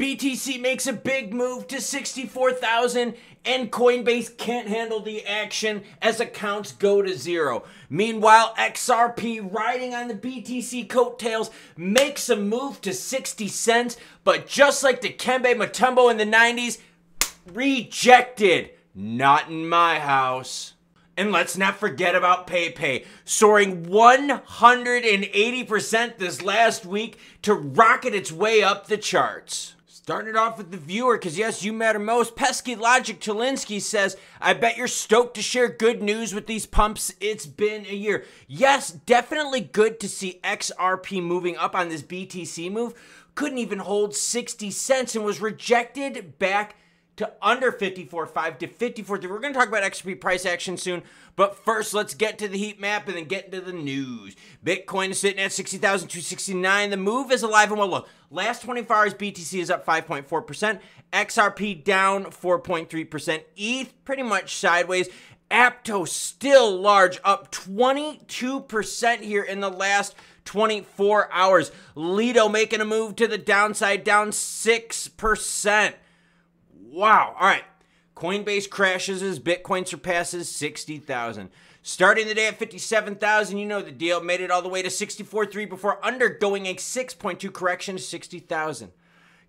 BTC makes a big move to 64,000 and Coinbase can't handle the action as accounts go to zero. Meanwhile, XRP riding on the BTC coattails makes a move to 60 cents, but just like Dikembe Mutombo in the 90s, rejected. Not in my house. And let's not forget about Pepe, soaring 180% this last week to rocket its way up the charts. Starting it off with the viewer, because yes, you matter most. Pesky Logic Chilinsky says, I bet you're stoked to share good news with these pumps. It's been a year. Yes, definitely good to see XRP moving up on this BTC move. Couldn't even hold 60 cents and was rejected back to under 54.5 to 54. We're going to talk about XRP price action soon, but first let's get to the heat map and then get into the news. Bitcoin is sitting at 60,269. The move is alive and well. Look, last 24 hours BTC is up 5.4%, XRP down 4.3%, ETH pretty much sideways. Aptos still large, up 22% here in the last 24 hours. Lido making a move to the downside, down 6%. Wow. All right. Coinbase crashes as Bitcoin surpasses 60,000. Starting the day at 57,000, you know the deal. Made it all the way to 64.3 before undergoing a 6.2 correction to 60,000.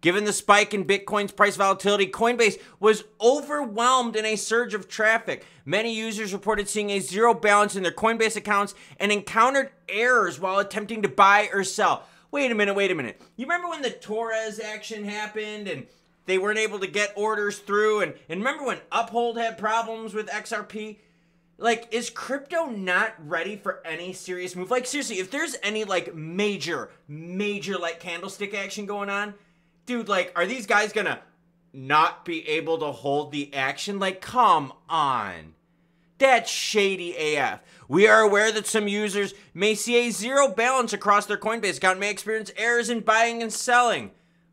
Given the spike in Bitcoin's price volatility, Coinbase was overwhelmed in a surge of traffic. Many users reported seeing a zero balance in their Coinbase accounts and encountered errors while attempting to buy or sell. Wait a minute, wait a minute. You remember when the Torres action happened and they weren't able to get orders through. And, and remember when Uphold had problems with XRP? Like, is crypto not ready for any serious move? Like, seriously, if there's any, like, major, major, like, candlestick action going on, dude, like, are these guys gonna not be able to hold the action? Like, come on. That's shady AF. We are aware that some users may see a zero balance across their Coinbase account may experience errors in buying and selling.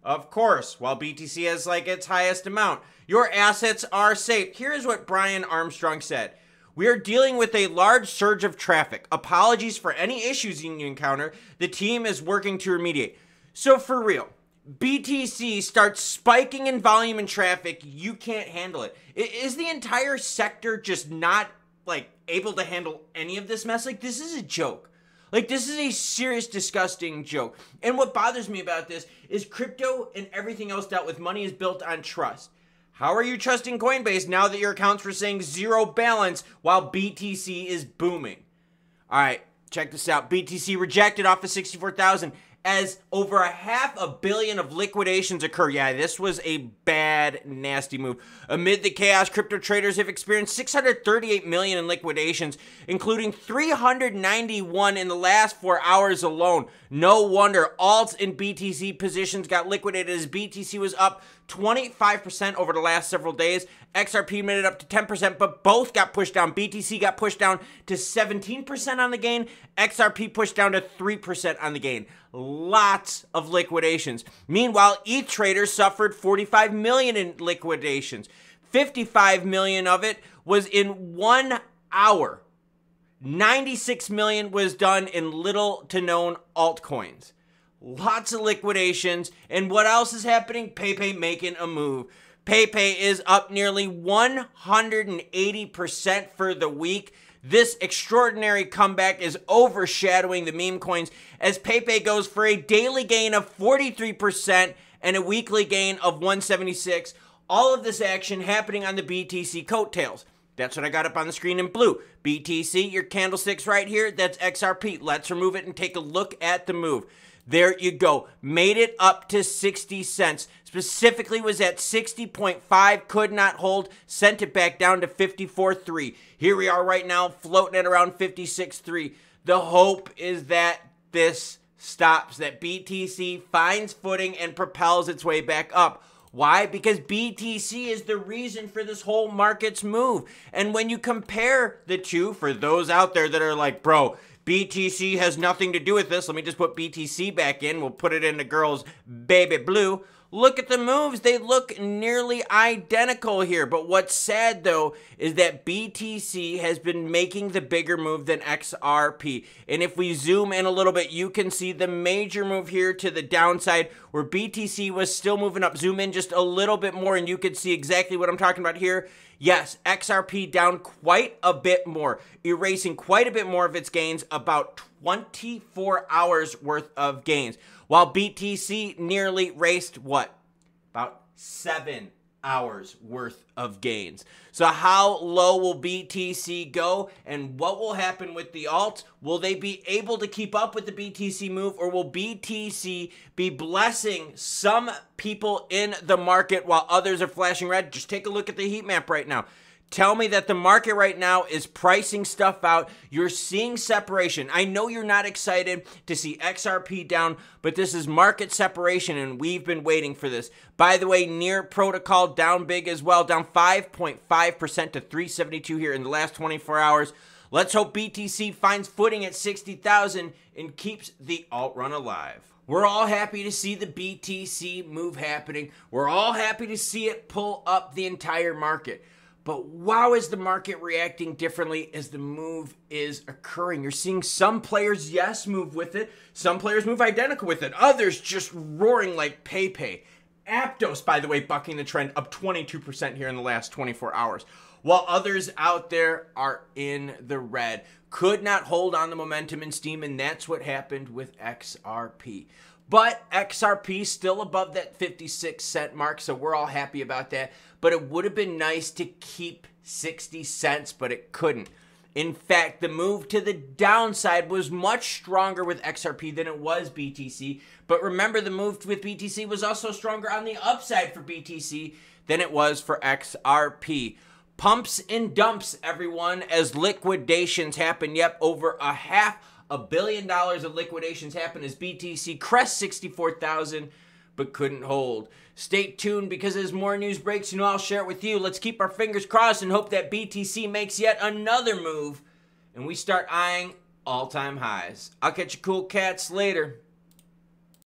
Of course, while BTC has like its highest amount, your assets are safe. Here's what Brian Armstrong said. We are dealing with a large surge of traffic. Apologies for any issues you encounter. The team is working to remediate. So for real, BTC starts spiking in volume and traffic. You can't handle it. Is the entire sector just not like able to handle any of this mess? Like this is a joke. Like, this is a serious, disgusting joke. And what bothers me about this is crypto and everything else dealt with money is built on trust. How are you trusting Coinbase now that your accounts were saying zero balance while BTC is booming? All right, check this out. BTC rejected off of 64,000 as over a half a billion of liquidations occur. Yeah, this was a bad, nasty move. Amid the chaos, crypto traders have experienced 638 million in liquidations, including 391 in the last four hours alone. No wonder alts and BTC positions got liquidated as BTC was up 25% over the last several days. XRP made it up to 10%, but both got pushed down. BTC got pushed down to 17% on the gain. XRP pushed down to 3% on the gain. Lots of liquidations. Meanwhile, ETH traders suffered 45 million in liquidations. 55 million of it was in one hour. 96 million was done in little to known altcoins. Lots of liquidations. And what else is happening? Pepe making a move. Pepe is up nearly 180% for the week. This extraordinary comeback is overshadowing the meme coins as Pepe goes for a daily gain of 43% and a weekly gain of 176. All of this action happening on the BTC coattails. That's what I got up on the screen in blue. BTC, your candlesticks right here, that's XRP. Let's remove it and take a look at the move. There you go. Made it up to 60 cents. Specifically was at 60.5, could not hold, sent it back down to 54.3. Here we are right now floating at around 56.3. The hope is that this stops, that BTC finds footing and propels its way back up. Why? Because BTC is the reason for this whole market's move. And when you compare the two, for those out there that are like, bro, BTC has nothing to do with this, let me just put BTC back in. We'll put it in the girl's baby blue. Look at the moves. They look nearly identical here. But what's sad though is that BTC has been making the bigger move than XRP. And if we zoom in a little bit, you can see the major move here to the downside where BTC was still moving up. Zoom in just a little bit more and you can see exactly what I'm talking about here. Yes, XRP down quite a bit more, erasing quite a bit more of its gains, about 24 hours worth of gains while BTC nearly raced what? About seven hours worth of gains. So how low will BTC go and what will happen with the alts? Will they be able to keep up with the BTC move or will BTC be blessing some people in the market while others are flashing red? Just take a look at the heat map right now. Tell me that the market right now is pricing stuff out. You're seeing separation. I know you're not excited to see XRP down, but this is market separation, and we've been waiting for this. By the way, near protocol down big as well, down 5.5% to 372 here in the last 24 hours. Let's hope BTC finds footing at 60,000 and keeps the alt run alive. We're all happy to see the BTC move happening. We're all happy to see it pull up the entire market. But wow, is the market reacting differently as the move is occurring? You're seeing some players, yes, move with it. Some players move identical with it. Others just roaring like Pepe. Aptos, by the way, bucking the trend up 22% here in the last 24 hours. While others out there are in the red. Could not hold on the momentum in steam, and that's what happened with XRP. But XRP still above that 56 cent mark, so we're all happy about that. But it would have been nice to keep 60 cents, but it couldn't. In fact, the move to the downside was much stronger with XRP than it was BTC. But remember, the move with BTC was also stronger on the upside for BTC than it was for XRP. Pumps and dumps, everyone, as liquidations happen. Yep, over a half a billion dollars of liquidations happen as BTC crests 64,000 but couldn't hold. Stay tuned because as more news breaks, you know I'll share it with you. Let's keep our fingers crossed and hope that BTC makes yet another move and we start eyeing all-time highs. I'll catch you cool cats later.